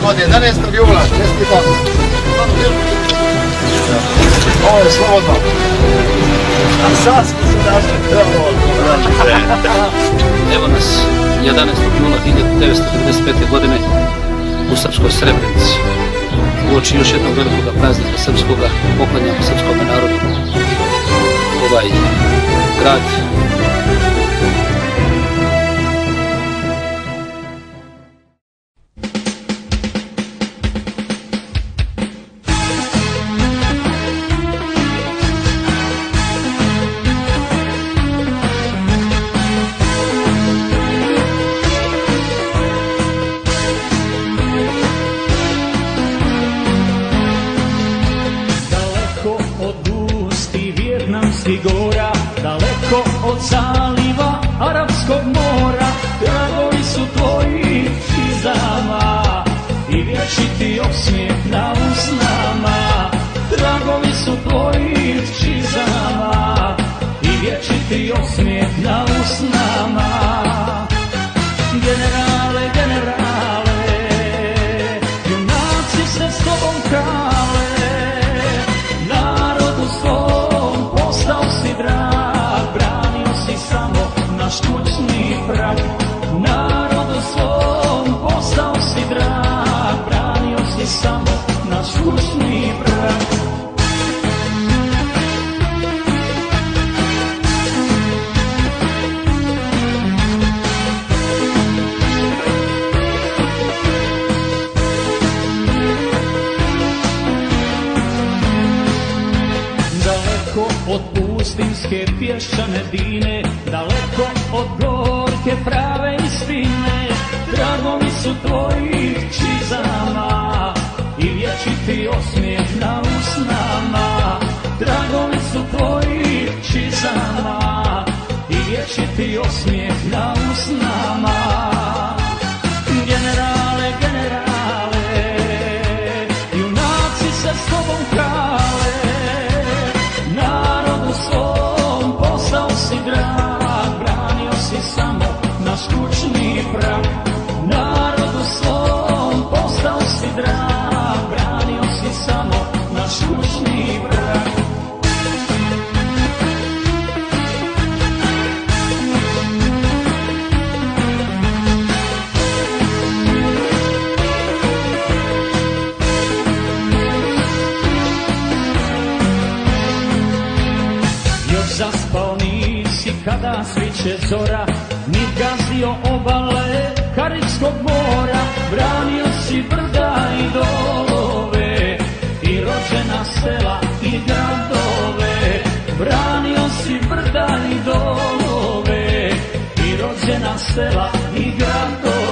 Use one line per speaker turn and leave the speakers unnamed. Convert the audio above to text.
godine, 11. jula, čestitam. Ovo je slobodno. A sad smo se našli,
Evo nas 11. jula 1995. godine u Srpskoj Srebrenici. Uoči još jednog velikog praznika srpskoga, poklanjamo srpskom narodu. Ovaj grad
vjetnamskih gora, daleko od zaliva Arapskog mora, tragovi su tvoji čizama i vječiti osmijeh na usnama. Tragovi su tvoji čizama i vječiti osmijeh na usnama. Pustinske pješčane dine, daleko od gorke prave istine, dragovi su tvojih čizama i vječiti osmijeh na usnama. Dragovi su tvojih čizama i vječiti osmijeh si samo naš kućni prag. Narodu svom postao si drag, branio si samo naš kućni prag. Još zaspao nisi kada sviće zora, ni gazio obale Karibskog mora, branio si brda i dolove, i rođena sela i gradove. Branio si brda i dolove, i rođena sela i gradove.